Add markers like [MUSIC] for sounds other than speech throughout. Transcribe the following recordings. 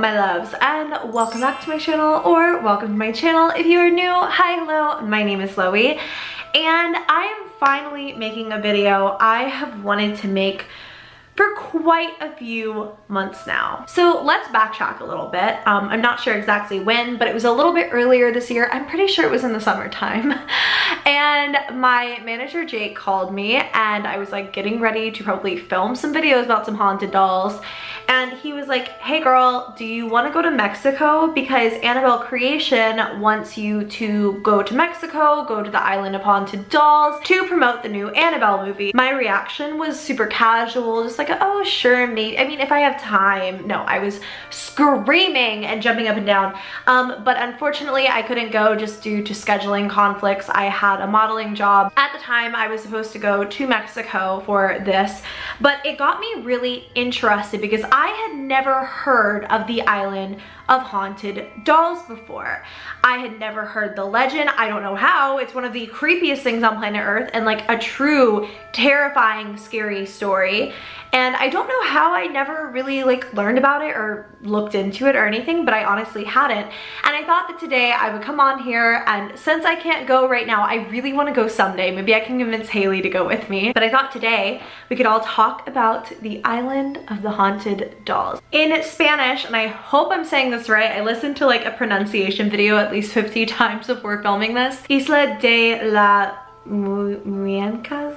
my loves and welcome back to my channel or welcome to my channel if you are new hi hello my name is Loey and I am finally making a video I have wanted to make for quite a few months now. So let's backtrack a little bit. Um, I'm not sure exactly when, but it was a little bit earlier this year. I'm pretty sure it was in the summertime. [LAUGHS] and my manager Jake called me and I was like getting ready to probably film some videos about some haunted dolls. And he was like, hey girl, do you wanna go to Mexico? Because Annabelle Creation wants you to go to Mexico, go to the island of haunted dolls to promote the new Annabelle movie. My reaction was super casual, just like, oh sure, maybe. I mean, if I have time. No, I was screaming and jumping up and down. Um, but unfortunately, I couldn't go just due to scheduling conflicts. I had a modeling job. At the time, I was supposed to go to Mexico for this, but it got me really interested because I had never heard of the island of haunted dolls before. I had never heard the legend. I don't know how. It's one of the creepiest things on planet Earth and like a true terrifying, scary story. And I don't know how I never really like learned about it or looked into it or anything, but I honestly hadn't. And I thought that today I would come on here and since I can't go right now, I really wanna go someday. Maybe I can convince Haley to go with me. But I thought today we could all talk about the island of the haunted dolls. In Spanish, and I hope I'm saying this right, I listened to like a pronunciation video at least 50 [LAUGHS] times before filming this. Isla de la Muñecas?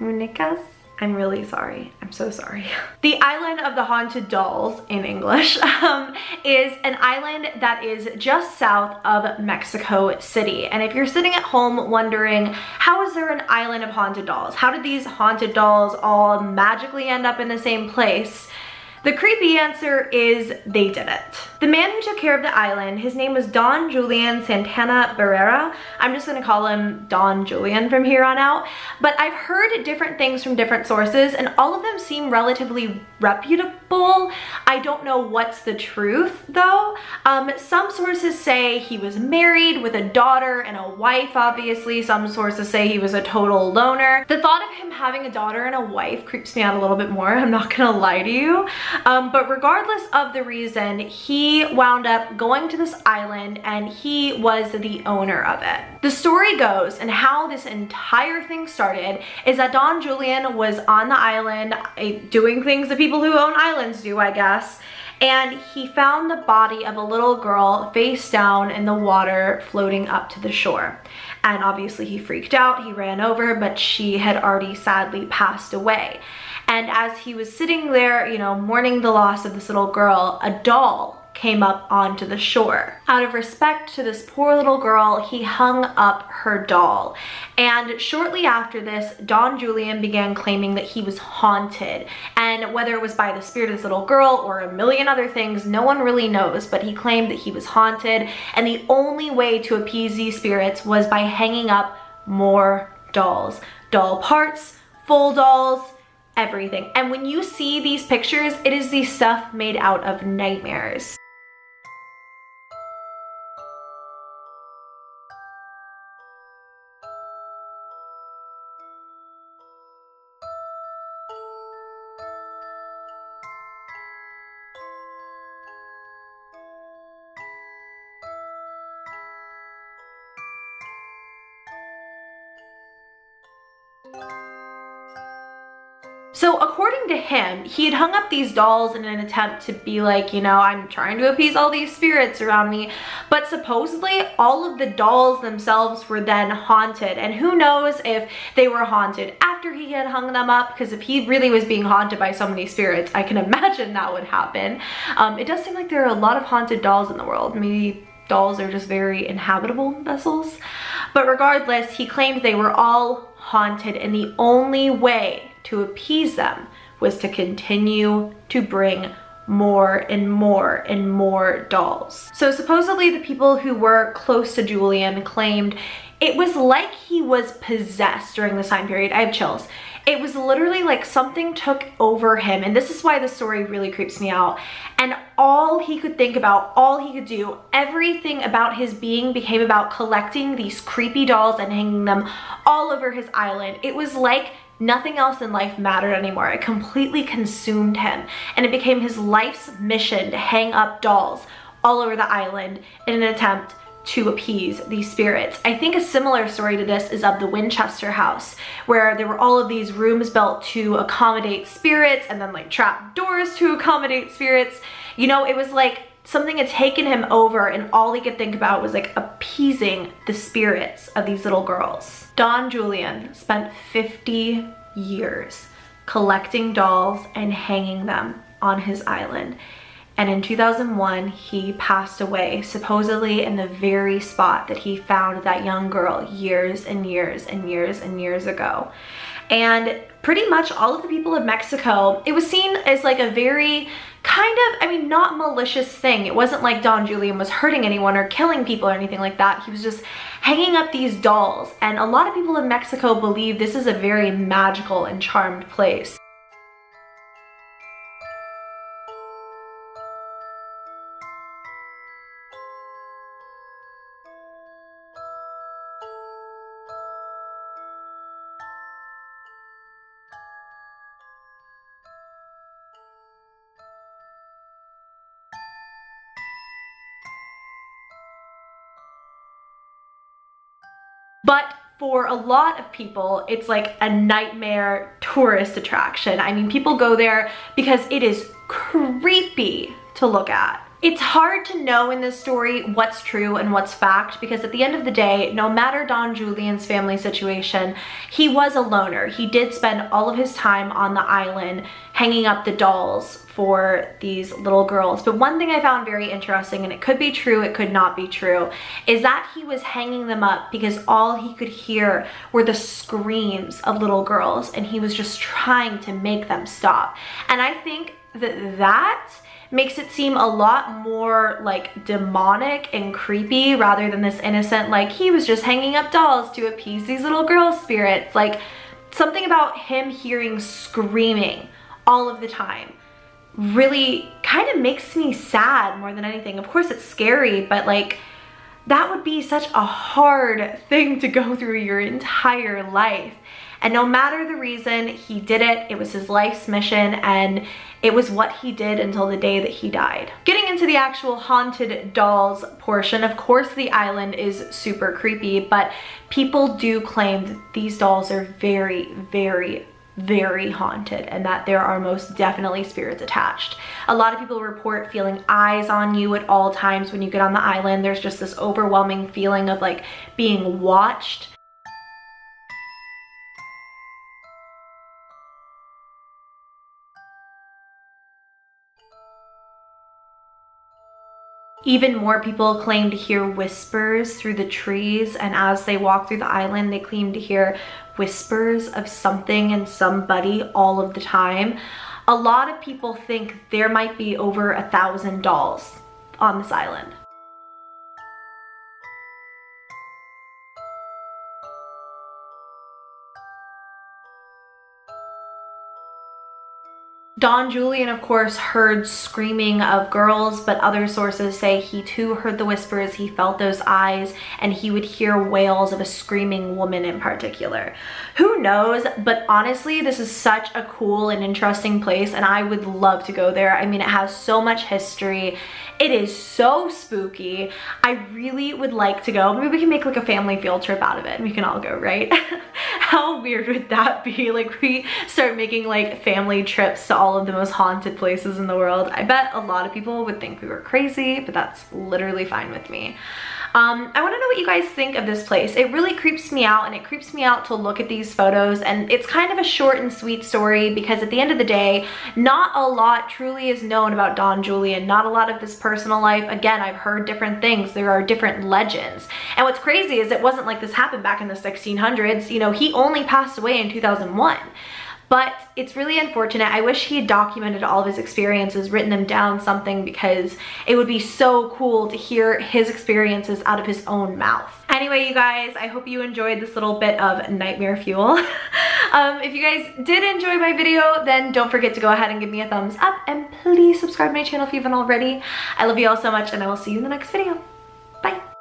Muñecas? I'm really sorry. I'm so sorry. The island of the haunted dolls in English [LAUGHS] um, is an island that is just south of Mexico City. And if you're sitting at home wondering, how is there an island of haunted dolls? How did these haunted dolls all magically end up in the same place? The creepy answer is they did it. The man who took care of the island, his name was Don Julian Santana Barrera. I'm just gonna call him Don Julian from here on out. But I've heard different things from different sources and all of them seem relatively reputable. I don't know what's the truth though. Um, some sources say he was married with a daughter and a wife, obviously. Some sources say he was a total loner. The thought of him having a daughter and a wife creeps me out a little bit more, [LAUGHS] I'm not gonna lie to you. Um, but regardless of the reason, he wound up going to this island and he was the owner of it. The story goes and how this entire thing started is that Don Julian was on the island eh, doing things that people who own islands do, I guess and he found the body of a little girl face down in the water floating up to the shore. And obviously he freaked out, he ran over, but she had already sadly passed away. And as he was sitting there, you know, mourning the loss of this little girl, a doll came up onto the shore. Out of respect to this poor little girl, he hung up her doll. And shortly after this, Don Julian began claiming that he was haunted. And whether it was by the spirit of this little girl or a million other things, no one really knows, but he claimed that he was haunted. And the only way to appease these spirits was by hanging up more dolls. Doll parts, full dolls, everything. And when you see these pictures, it is the stuff made out of nightmares. So according to him, he had hung up these dolls in an attempt to be like, you know, I'm trying to appease all these spirits around me. But supposedly all of the dolls themselves were then haunted. And who knows if they were haunted after he had hung them up, because if he really was being haunted by so many spirits, I can [LAUGHS] imagine that would happen. Um, it does seem like there are a lot of haunted dolls in the world. Maybe dolls are just very inhabitable vessels. But regardless, he claimed they were all haunted and the only way to appease them was to continue to bring more and more and more dolls. So supposedly the people who were close to Julian claimed it was like he was possessed during this time period. I have chills. It was literally like something took over him and this is why the story really creeps me out. And all he could think about, all he could do, everything about his being became about collecting these creepy dolls and hanging them all over his island. It was like Nothing else in life mattered anymore. It completely consumed him and it became his life's mission to hang up dolls all over the island in an attempt to appease these spirits. I think a similar story to this is of the Winchester house where there were all of these rooms built to accommodate spirits and then like trap doors to accommodate spirits. You know, it was like something had taken him over and all he could think about was like appeasing the spirits of these little girls. Don Julian spent 50 years collecting dolls and hanging them on his island. And in 2001, he passed away, supposedly in the very spot that he found that young girl years and years and years and years ago. And pretty much all of the people of Mexico, it was seen as like a very kind of, I mean, not malicious thing. It wasn't like Don Julian was hurting anyone or killing people or anything like that. He was just hanging up these dolls. And a lot of people in Mexico believe this is a very magical and charmed place. But for a lot of people, it's like a nightmare tourist attraction. I mean, people go there because it is creepy to look at. It's hard to know in this story what's true and what's fact because at the end of the day, no matter Don Julian's family situation, he was a loner. He did spend all of his time on the island hanging up the dolls for these little girls. But one thing I found very interesting, and it could be true, it could not be true, is that he was hanging them up because all he could hear were the screams of little girls and he was just trying to make them stop. And I think that that makes it seem a lot more like demonic and creepy rather than this innocent like he was just hanging up dolls to appease these little girl spirits. Like something about him hearing screaming all of the time really kind of makes me sad more than anything. Of course it's scary but like that would be such a hard thing to go through your entire life and no matter the reason, he did it. It was his life's mission and it was what he did until the day that he died. Getting into the actual haunted dolls portion, of course the island is super creepy, but people do claim that these dolls are very, very, very haunted and that there are most definitely spirits attached. A lot of people report feeling eyes on you at all times when you get on the island. There's just this overwhelming feeling of like being watched Even more people claim to hear whispers through the trees and as they walk through the island they claim to hear whispers of something and somebody all of the time. A lot of people think there might be over a thousand dolls on this island. Don Julian, of course, heard screaming of girls, but other sources say he too heard the whispers, he felt those eyes, and he would hear wails of a screaming woman in particular. Who knows, but honestly, this is such a cool and interesting place, and I would love to go there. I mean, it has so much history. It is so spooky. I really would like to go. Maybe we can make like a family field trip out of it, and we can all go, right? [LAUGHS] How weird would that be? [LAUGHS] Like, we start making like family trips to all of the most haunted places in the world. I bet a lot of people would think we were crazy, but that's literally fine with me. Um, I want to know what you guys think of this place. It really creeps me out and it creeps me out to look at these photos and it's kind of a short and sweet story because at the end of the day, not a lot truly is known about Don Julian, not a lot of his personal life. Again, I've heard different things. There are different legends. And what's crazy is it wasn't like this happened back in the 1600s. You know, he only passed away in 2001 but it's really unfortunate. I wish he had documented all of his experiences, written them down something because it would be so cool to hear his experiences out of his own mouth. Anyway, you guys, I hope you enjoyed this little bit of nightmare fuel. [LAUGHS] um, if you guys did enjoy my video, then don't forget to go ahead and give me a thumbs up and please subscribe to my channel if you haven't already. I love you all so much and I will see you in the next video. Bye.